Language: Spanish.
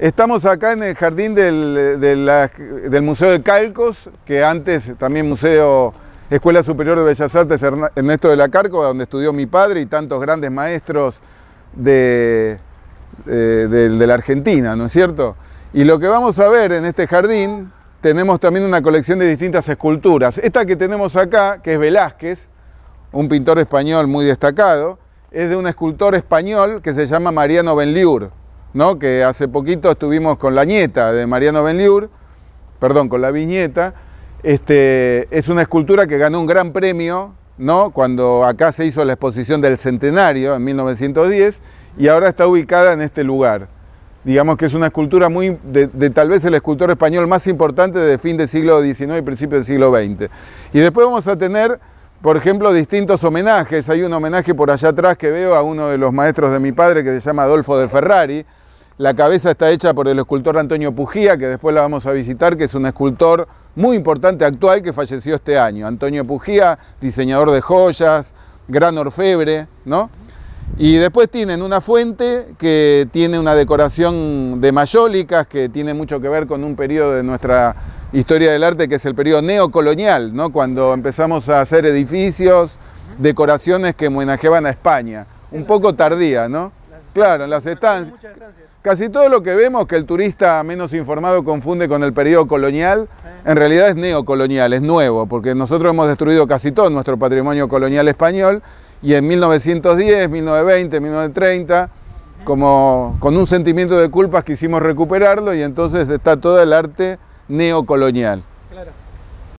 Estamos acá en el jardín del, Museo de Calcos, que antes también Museo Escuela Superior de Bellas Artes Ernesto de la Carco, donde estudió mi padre y tantos grandes maestros de, de la Argentina, ¿no es cierto? Y lo que vamos a ver en este jardín, tenemos también una colección de distintas esculturas. Esta que tenemos acá, que es Velázquez, un pintor español muy destacado, es de un escultor español que se llama Mariano Benliur que hace poquito estuvimos con la nieta de Mariano Benliur, perdón, con la viñeta. Este, es una escultura que ganó un gran premio ¿no? cuando acá se hizo la exposición del centenario en 1910 y ahora está ubicada en este lugar. Digamos que es una escultura muy, de, de, tal vez el escultor español más importante de fin del siglo XIX y principio del siglo XX. Y después vamos a tener, por ejemplo, distintos homenajes. Hay un homenaje por allá atrás que veo a uno de los maestros de mi padre que se llama Adolfo de Ferrari, la cabeza está hecha por el escultor Antonio Pujía, que después la vamos a visitar, que es un escultor muy importante actual que falleció este año. Antonio Pujía, diseñador de joyas, gran orfebre, ¿no? Y después tienen una fuente que tiene una decoración de mayólicas, que tiene mucho que ver con un periodo de nuestra historia del arte, que es el periodo neocolonial, ¿no? cuando empezamos a hacer edificios, decoraciones que homenajeaban a España. Un poco tardía, ¿no? Claro, las estancias. Casi todo lo que vemos que el turista menos informado confunde con el periodo colonial, en realidad es neocolonial, es nuevo, porque nosotros hemos destruido casi todo nuestro patrimonio colonial español y en 1910, 1920, 1930, como con un sentimiento de culpas quisimos recuperarlo y entonces está todo el arte neocolonial.